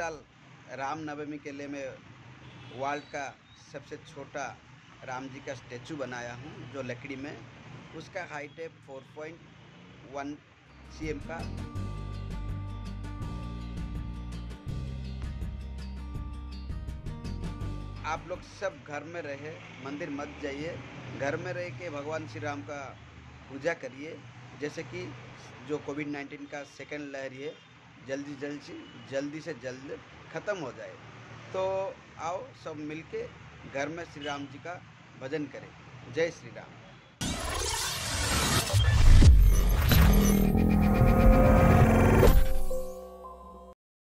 साल रामनवमी के लिए मैं वर्ल्ड का सबसे छोटा राम जी का स्टेचू बनाया हूँ, जो लकड़ी में। उसका हाइट है four point one C M का। आप लोग सब घर में रहे, मंदिर मत जाइए। घर में रह के भगवान श्री राम का पूजा करिए। जैसे कि जो कोविड नाइन्टीन का सेकेंड लहर है जल्दी जल्दी जल्दी से जल्द ख़त्म हो जाए। तो आओ सब मिलके घर में श्री राम जी का भजन करें। जय श्री राम।